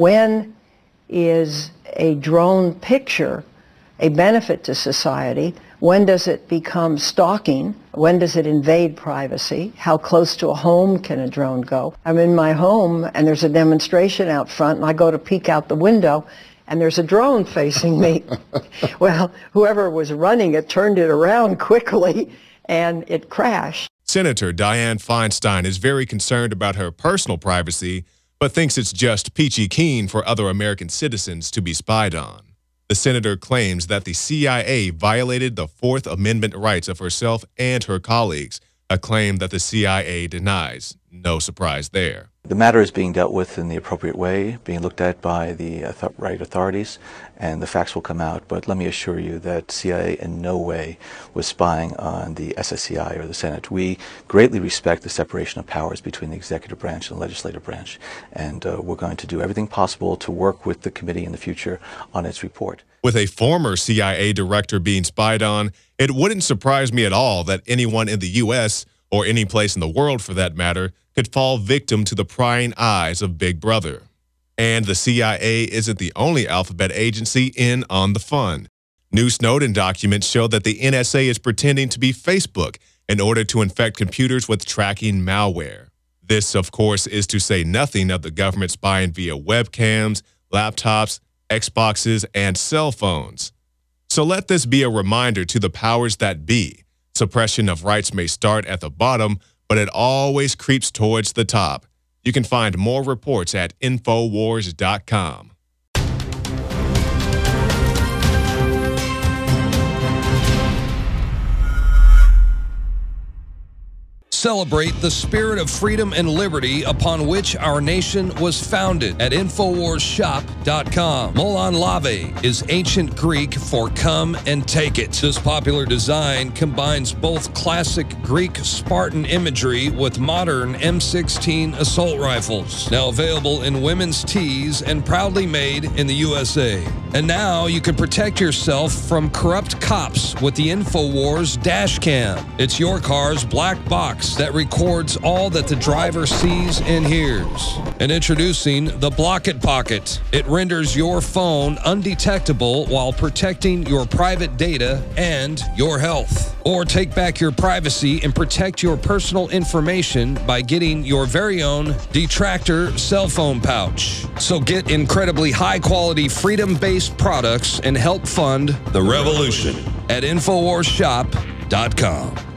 When is a drone picture a benefit to society? When does it become stalking? When does it invade privacy? How close to a home can a drone go? I'm in my home and there's a demonstration out front and I go to peek out the window and there's a drone facing me. well, whoever was running it turned it around quickly and it crashed. Senator Dianne Feinstein is very concerned about her personal privacy, but thinks it's just peachy keen for other American citizens to be spied on. The senator claims that the CIA violated the Fourth Amendment rights of herself and her colleagues, a claim that the CIA denies. No surprise there. The matter is being dealt with in the appropriate way, being looked at by the right authorities, and the facts will come out. But let me assure you that CIA in no way was spying on the SSCI or the Senate. We greatly respect the separation of powers between the executive branch and the legislative branch, and uh, we're going to do everything possible to work with the committee in the future on its report. With a former CIA director being spied on, it wouldn't surprise me at all that anyone in the U.S., or any place in the world for that matter, could fall victim to the prying eyes of Big Brother. And the CIA isn't the only alphabet agency in on the fun. New Snowden documents show that the NSA is pretending to be Facebook in order to infect computers with tracking malware. This, of course, is to say nothing of the government spying via webcams, laptops, Xboxes, and cell phones. So let this be a reminder to the powers that be. Suppression of rights may start at the bottom, but it always creeps towards the top. You can find more reports at Infowars.com. Celebrate the spirit of freedom and liberty upon which our nation was founded at InfoWarsShop.com. Molon Lave is ancient Greek for come and take it. This popular design combines both classic Greek Spartan imagery with modern M16 assault rifles. Now available in women's tees and proudly made in the USA. And now you can protect yourself from corrupt cops with the InfoWars dash cam. It's your car's black box that records all that the driver sees and hears. And introducing the Block It Pocket. It renders your phone undetectable while protecting your private data and your health. Or take back your privacy and protect your personal information by getting your very own Detractor cell phone pouch. So get incredibly high quality freedom based products and help fund the revolution at InfoWarsShop.com.